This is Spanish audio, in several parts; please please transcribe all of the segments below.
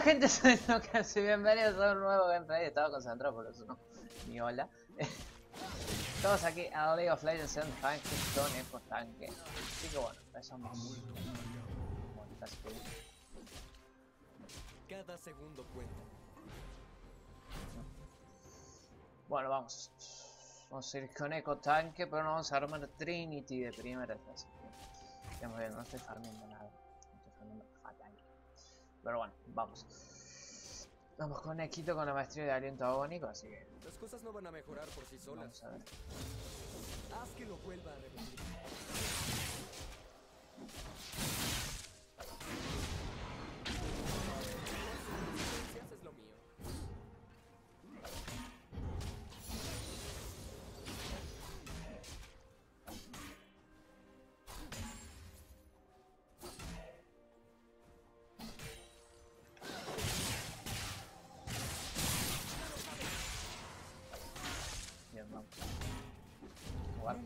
gente, soy Lucas y bienvenidos a un nuevo gameplay. Estaba concentrado por eso no. Ni hola. Estamos aquí a League of Legends en tanque con Eco Tanque. Así que bueno, empezamos. Bueno, casi Cada segundo cuenta. Bueno, vamos. Vamos a ir con Eco Tanque, pero no vamos a armar Trinity de primera. Así que estamos bien, no estoy farmeando nada. Pero bueno, vamos. Vamos con Equito con la maestría de aliento agónico, así que Las cosas no van a mejorar por sí solas. vamos a ver. Haz que lo vuelva a repetir. Un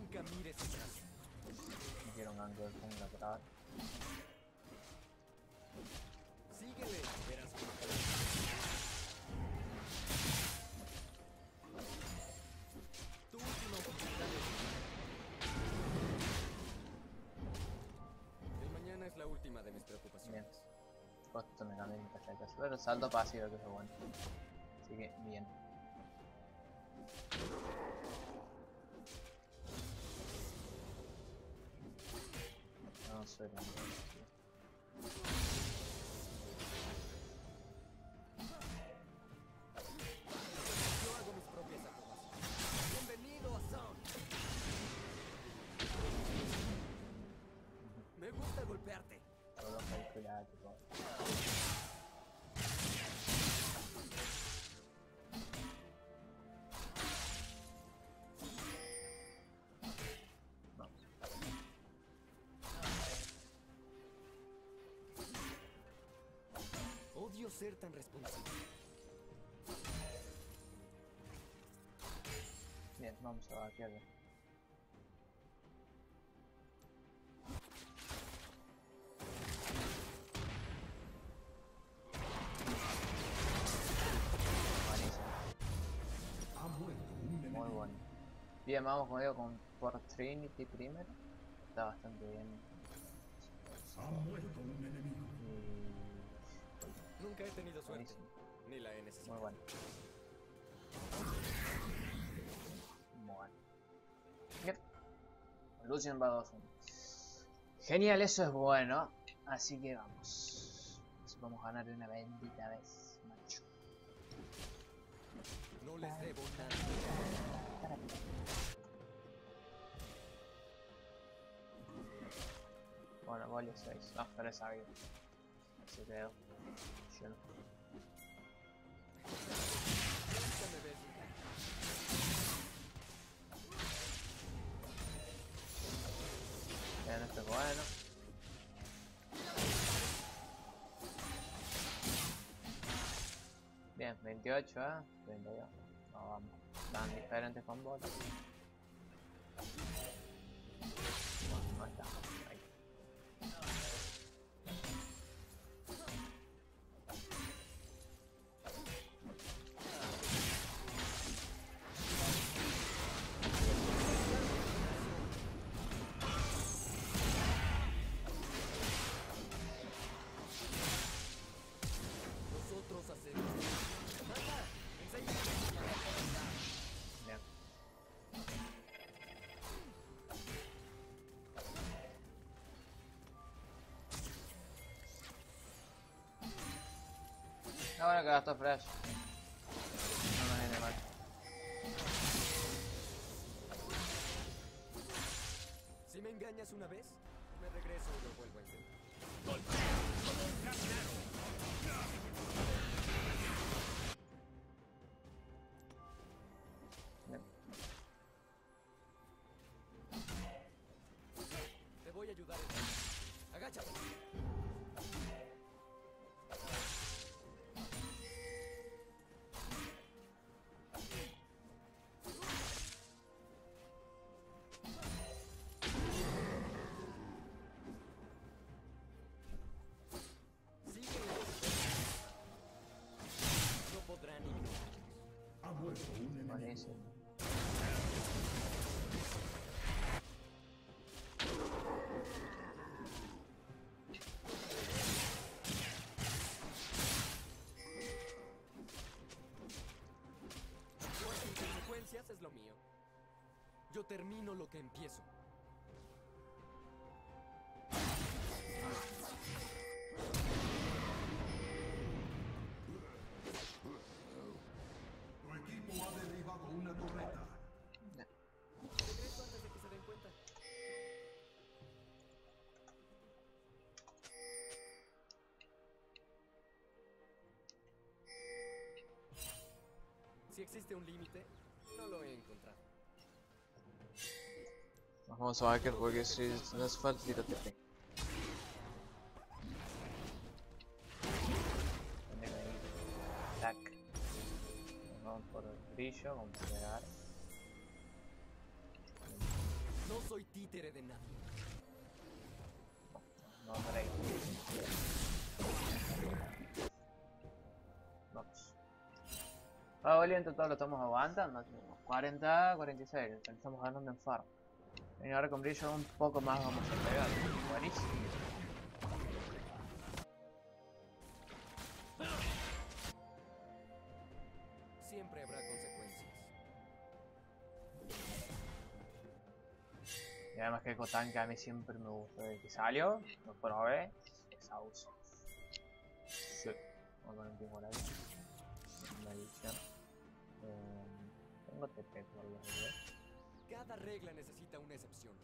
ángulo de jungla por ahora. Síguele, verás Tu última oportunidad de El mañana es la última de mis Bien. preocupaciones. Justo me cambié mi tarjeta. Pero salto pasivo que es bueno. Así que bien. No Odio ser tan responsable. Bien, vamos a vaquear. Buenísimo. Muy bueno. Bien, vamos como digo con por Trinity primero. Está bastante bien. Y... Nunca he tenido suerte. Buenísimo. Ni la he Muy necesitado. bueno. Muy bueno. Bien. Lucian va 2 Genial, eso es bueno. Así que vamos. Así podemos ganar de una bendita vez, macho. No les debo nada. Bueno, gol 6. No, pero es sabido. Se quedó. Yo no. Nunca me ves. Bien, esto es bueno. Bien, 28, ¿eh? 32. No, vamos. Tan diferentes con. Bueno, no está. Ahí. Ahora que gastó flash. Si me engañas una vez, me regreso y lo vuelvo a intentar. Te voy a ayudar. Agáchate. Yo termino lo que empiezo. Tu equipo ha derribado una torreta. Regreso antes de que se den cuenta. Si existe un límite, no lo he encontrado. Vamos a ver que el juego si no hace falta, tira TP. Tac. Vamos por el brillo, vamos a pegar. No soy títere de nadie. No, por ahí. Vamos. Ah, valiente, todo lo estamos aguantando. tenemos 40, 46. Estamos ganando en farm. Y ahora con brillo un poco más vamos a pegar. Buenísimo. Siempre habrá consecuencias. Y además que Kotan que a mí siempre me gustó. Desde que salió, lo probé. Es sauce. Sí. Vamos a poner un tiempo ahí. Una edición. Eh, tengo TP por los videos. Cada regla necesita una excepción.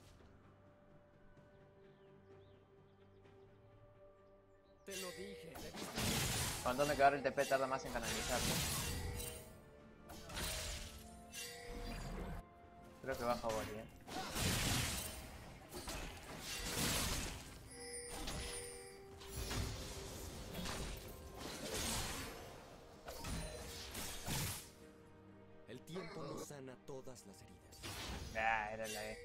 Te lo dije, Cuando me quedar el TP tarda más en canalizarlo. Creo que baja Boli, eh. El tiempo no sana todas las heridas. Ah, era la E.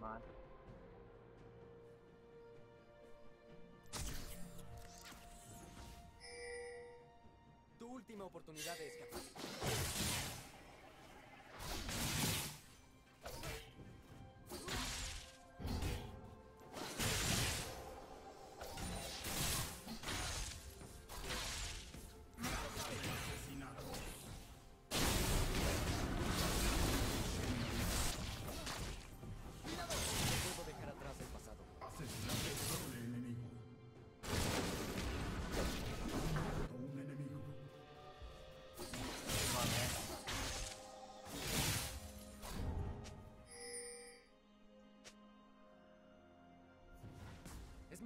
Mal. Tu última oportunidad de escapar.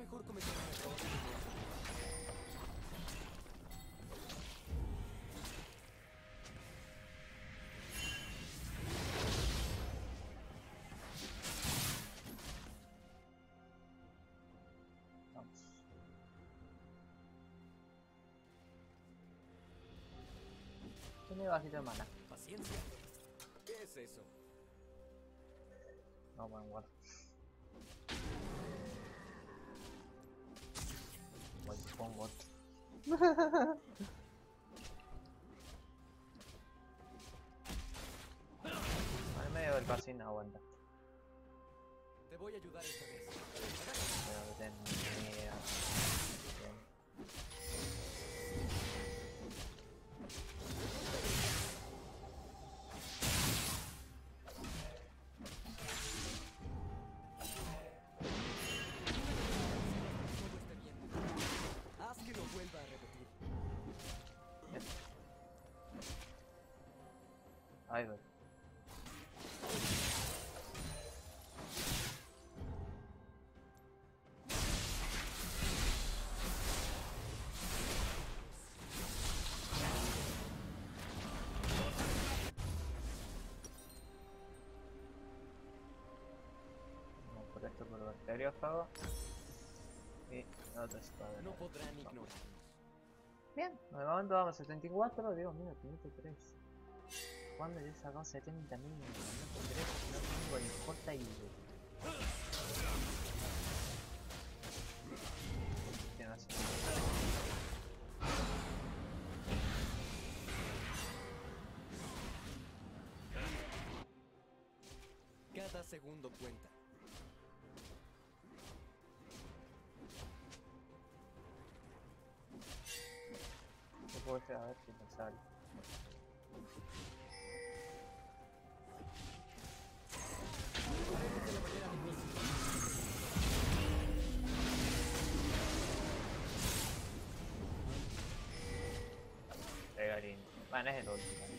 Mejor cometer un error. Vamos. Bajito de mana. Paciencia. ¿Qué es eso? No, buen guard. Voy pongo otro. Al medio del no aguanta. Te voy a ayudar esta vez. Pero ten miedo. Por esto por bacteriófago. Y otra espada. No podrán ignorarnos. Bien, de momento vamos a 74, Dios mío, 503. ¿Cuándo yo he sacado 70 mil? No tengo idea. Tiene razón. Cada segundo cuenta. Voy a ver si me sale. Pegarín. Bueno, es el último.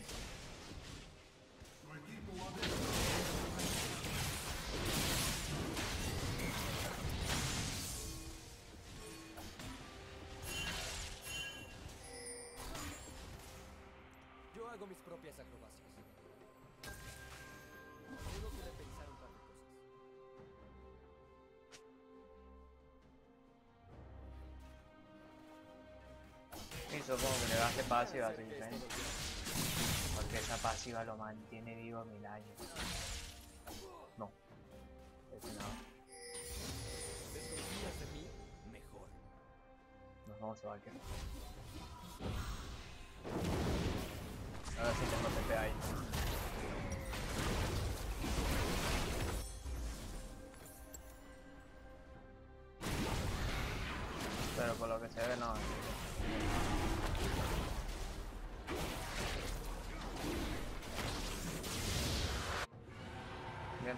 Hago mis propias acrobacias. Tengo que repensar un par de cosas. Y supongo que le baje pasiva, que Porque esa pasiva lo mantiene vivo mil años. No. Ese no. ¿Desconfías de mí? Mejor. Nos vamos a vaquer. Ahora sí tengo TP ahí. Pero por lo que se ve no. Bien,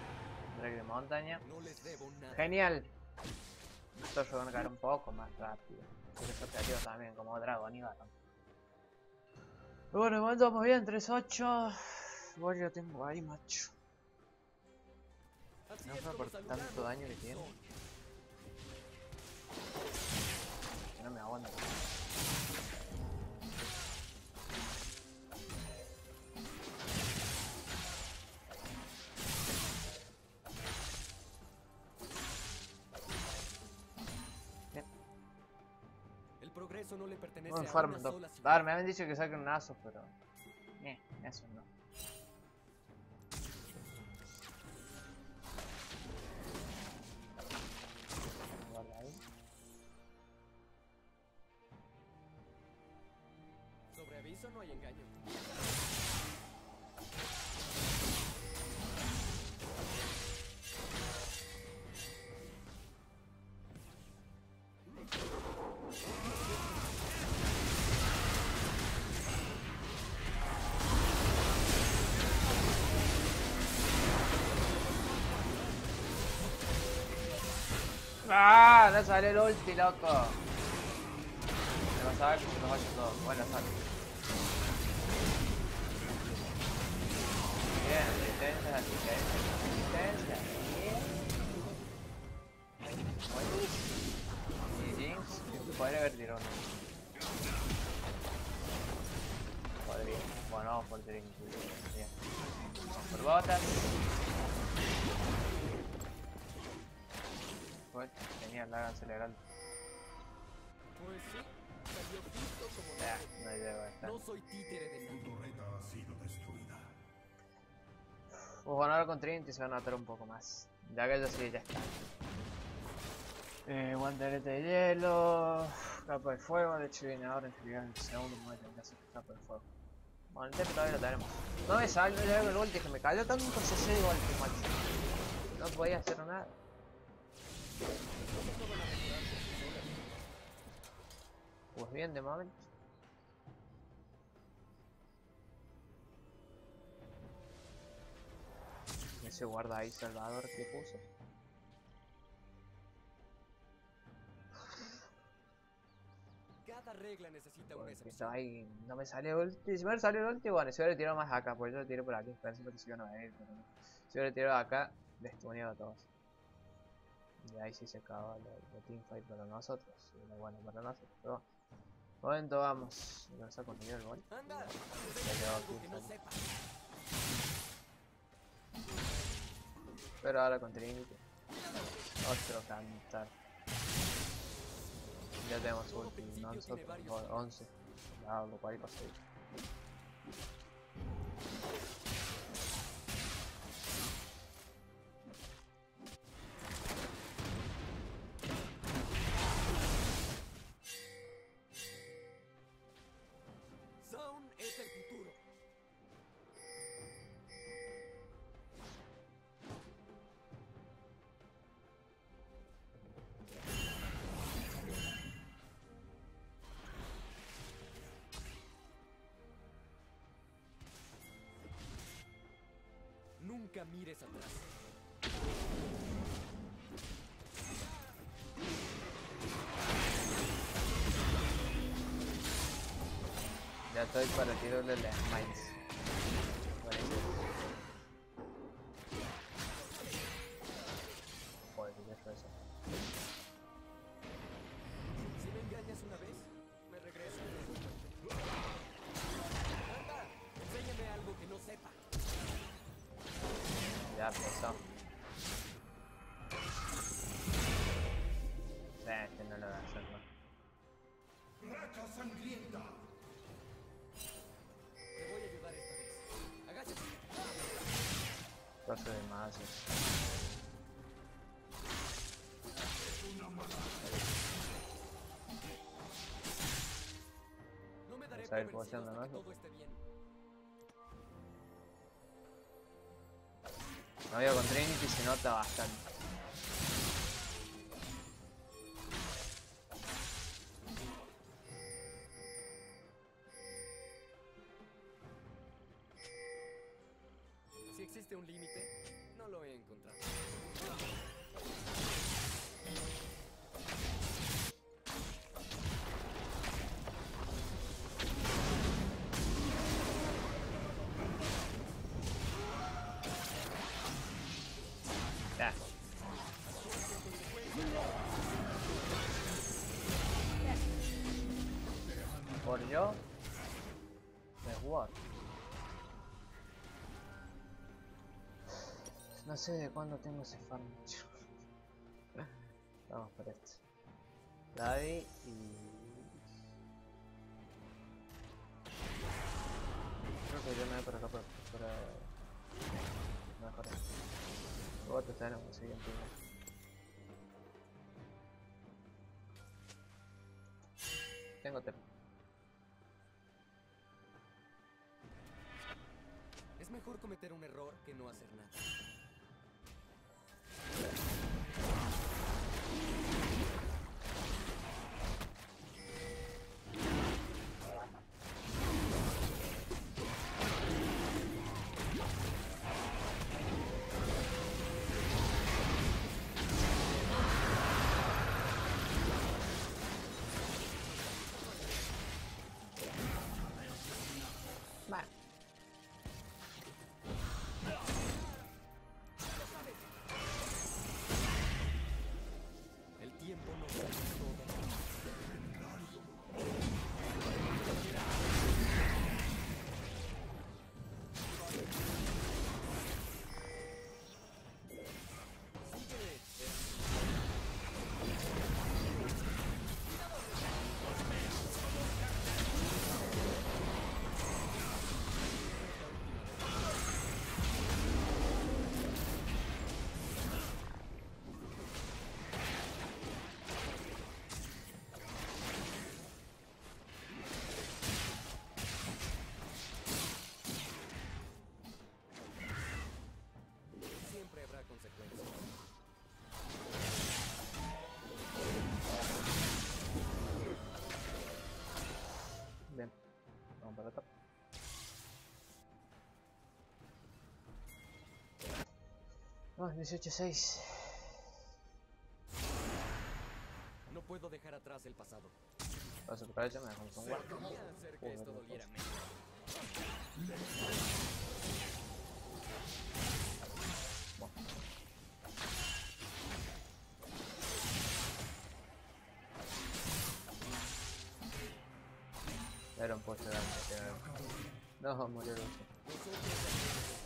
break de montaña. Genial. Estos se van a caer un poco más rápido. Por eso te ayudo también como dragón y varón. Bueno, igual vamos bien, 3-8. Igual yo tengo ahí, macho. No fue por tanto daño que tiene. No me aguanta. Progreso no le pertenece Buen a farm, una sola A me habían dicho que saquen un aso, pero... Eh, eso no. Sobre aviso no hay engaño. ¡Ah! No sale el ulti, loco. Se lo sabe que se lo vaya todo. Bueno, sale. Bien, asistencia, asistencia. Bien. Buenísimo. Y Jinx, podría haber tirado. Podría. Bueno, vamos por Jinx. Bien. Por botas. Pues, genial, la hagan acelerar. Pues sí, salió justo como debe. no llego a estar. No soy títere de Tu nadie. torreta ha sido destruida. Pues bueno, ahora con Trinity se van a notar un poco más. Ya que ellos sí ya están. Eh, guantelete de hielo, capa de fuego, de hecho viene ahora en general el segundo tener que hacer capa de fuego. Bueno, el todavía lo tenemos. No me sale, no llego el ulti, que me cayó tanto con CC de golpe, macho. No podía hacer nada. Pues bien, de momento. Ese guarda ahí Salvador que puso. Cada regla necesita una excepción. estaba ahí, no me salió el ulti. Si me salió el ulti, bueno, si hubiera tirado más acá, pues yo lo tiré por aquí. Pensé que se iban a venir, pero no. Si hubiera tirado acá, destuneaba a todos. Y ahí sí se acabó la, la teamfight para nosotros. Y era bueno para nosotros, pero. Momento vamos. Vamos a conseguir el gol. Pero ahora con Trinity. Otro cantar. Ya tenemos ulti, nosotros, tiene varios o- caminos. 11. Ya, lo cual conseguir. Nunca mires atrás. Ya estoy para tirarle las mines. No me daré Vamos a vencido poseando, hasta que ¿no? todo esté bien. No veo con Trinity se nota bastante. Yo. Me what? No sé de cuándo tengo ese farm. Vamos por esto. Daddy y. Creo que yo me voy por acá por. por eh, mejor. Luego te tenemos siguiente. Tengo termo. Mejor cometer un error que no hacer nada. 18-6. No puedo dejar atrás el pasado. Allá, me dejamos un que esto doliera. Era un poco de No, murió el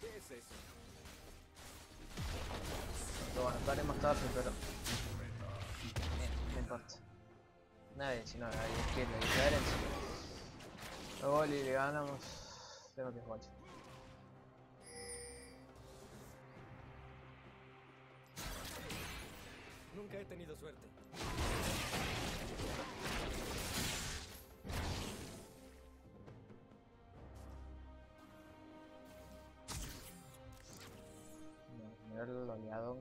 ¿Qué es eso? Lo van a estar más tarde, pero. Bien, no importa. Nadie, si no hay que la diferencia. Lo gol y le ganamos. Tengo que jugar. Nunca he tenido suerte.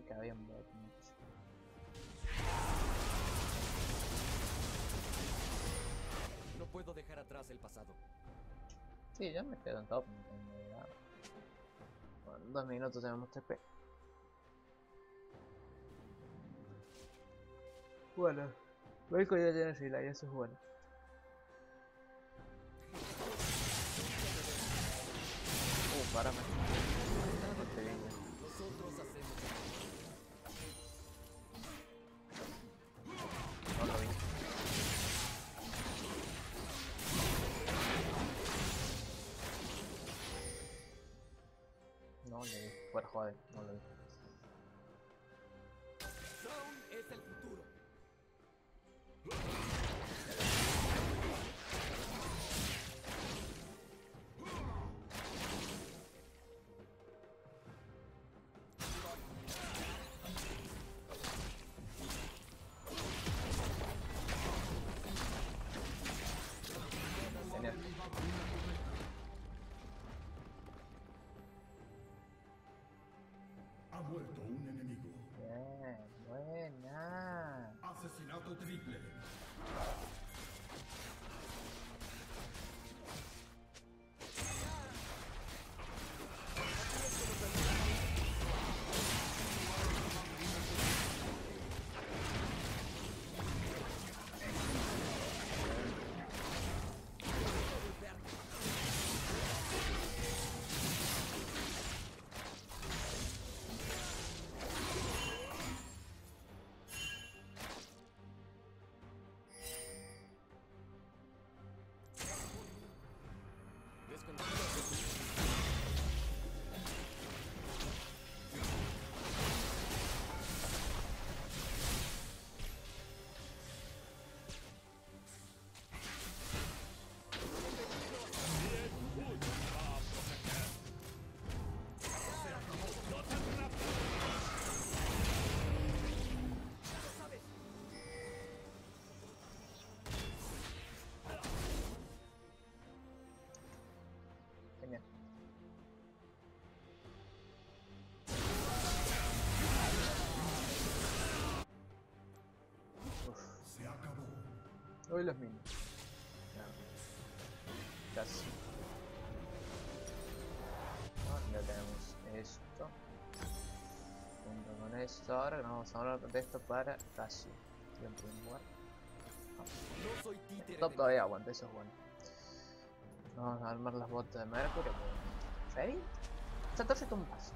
Que había en bot. No puedo dejar atrás el pasado. Sí, ya me quedo en top. Bueno, en dos minutos tenemos TP. Bueno, Belko ya tiene fila y eso es bueno. Uh, párame. play. Hoy los minions. Ya. Casi. Ah, tenemos esto. Junto con esto, ahora vamos a hablar de esto para casi. Tiempo en lugar. No soy títere. Top todavía aguanta, eso es bueno. Vamos a armar las botas de Mercurio. ¿Ready? 14 tumbas.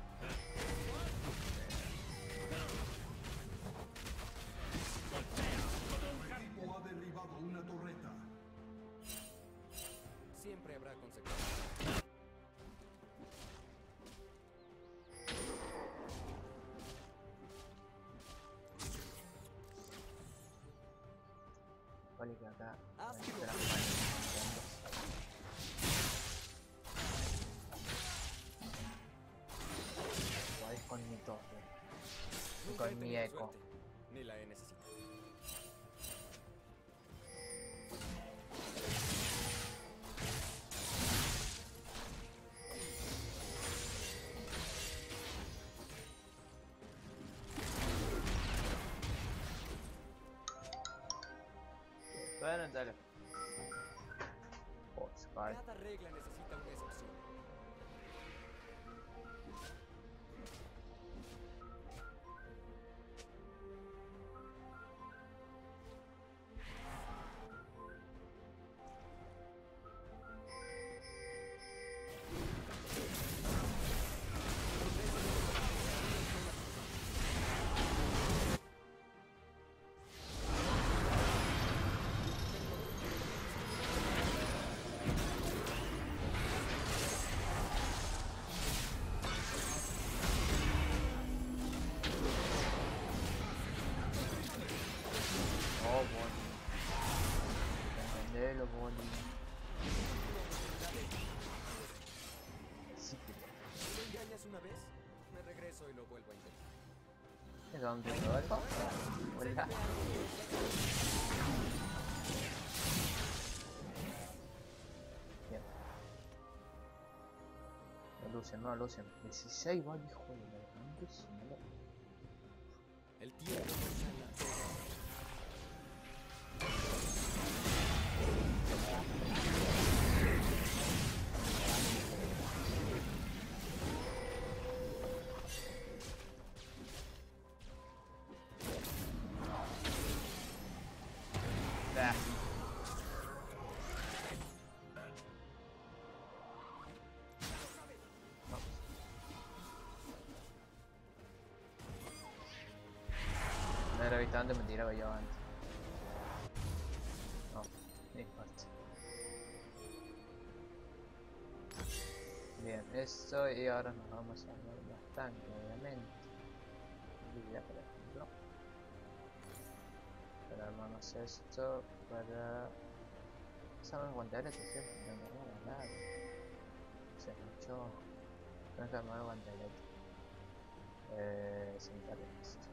Con mi eco. Ni la he. Donde esto? Hola. Bien. No Lucian, no Lucian. 16 va hijo de la? El tiempo No era evitando me tiraba yo antes. No, no importa. Bien, esto y ahora nos vamos a ver bastante, obviamente. Vida, por ejemplo. Pero armamos esto para... Esa no es guantelete, ¿cierto? No, no, nada. Se mucho. Tengo que armar guantelete. Eh, sentar esto.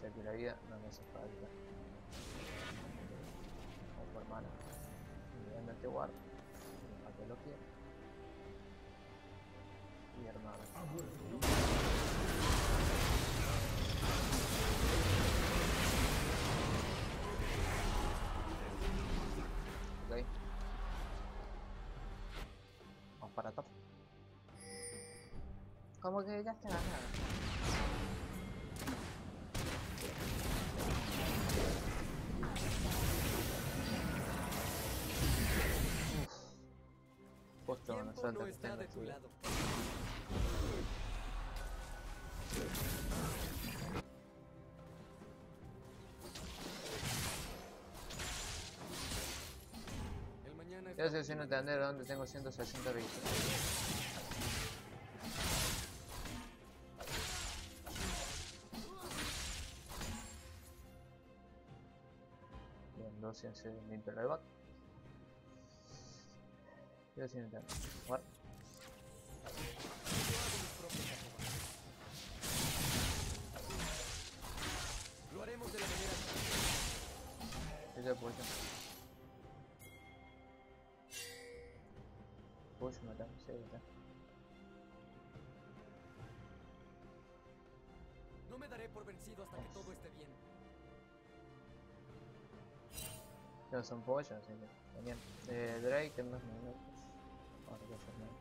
Sea que la vida no me hace falta. Vamos por mano. Inmediatamente guardo. Para que lo quiera. Y muerto. Ok. Vamos para top. Como que ya está ganado. El no está tengo de tu lado. Yo entender dónde tengo 160 bichos. Bien, 200 limpio Yo sin entender. What? Lo haremos de la manera Ese push. Push matar, sí, está. No me daré por vencido hasta que todo esté bien. Ya son pollos, así que. Genial. Eh, Drake en dos minutos. Ahora que hacer nada.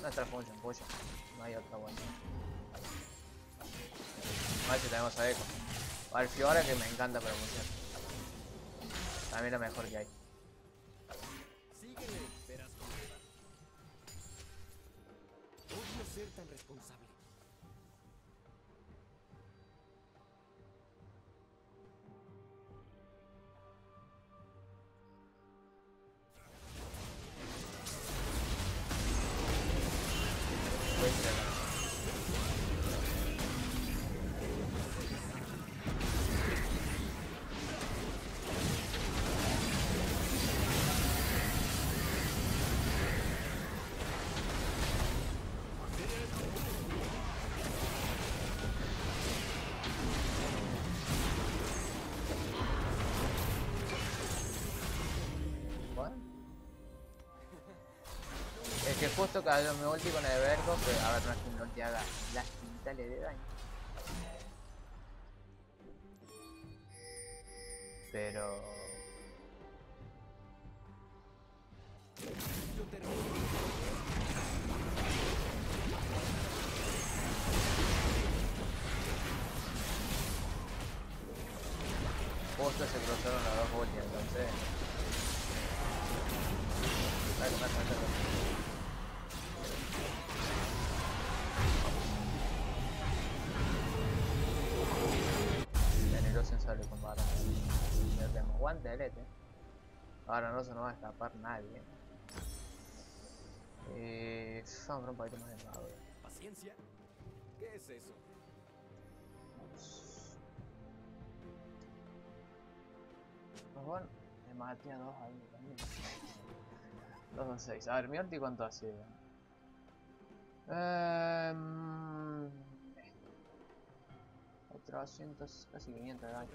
Nuestra pollo, pollo. No hay otra buena. A ver si tenemos a Echo. Al Fiora que me encanta pero funciona. También lo mejor que hay. Síguele, verás cómo. Odio ser tan responsable. Justo cayó mi ulti con el vergo, pero a ver, no es que mi ulti haga la quinta le dé daño. Pero... Justo se cruzaron las dos ultis, entonces... Sensible con barra. Ya tenemos guantelete. Ahora no se nos va a escapar nadie. Vamos por un poquito más de lado. ¿Paciencia? ¿Qué es eso? Pues bueno, me maté a dos ahí también. 2 a 6. A ver, mi ulti cuánto ha sido. Ehm... 400, casi 500 de daño.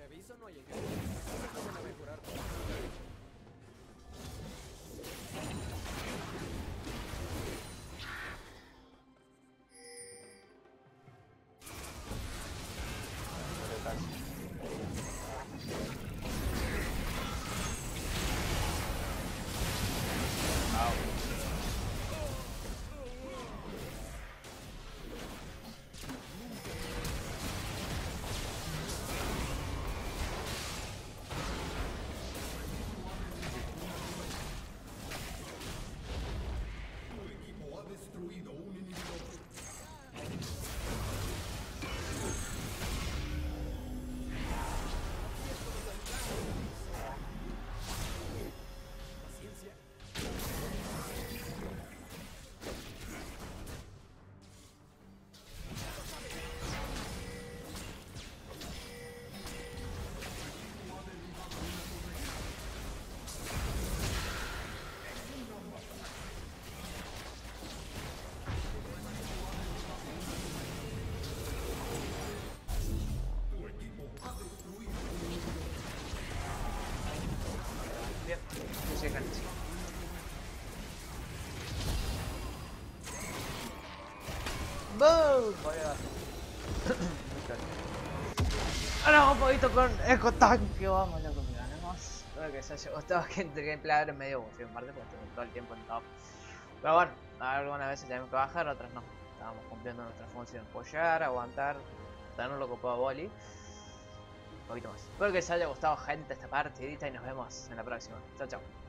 ¡Boom! Ahora un poquito con Eco Tanque, vamos loco, que ganemos. Espero que se haya gustado gente que gameplay es medio aburrido en parte porque estoy todo el tiempo en top. Pero bueno, algunas veces tenemos que bajar, otras no. Estábamos cumpliendo nuestra función, apoyar, aguantar, tenerlo ocupado boli. Un poquito más. Espero que les haya gustado gente esta partidita y nos vemos en la próxima. Chao, chao.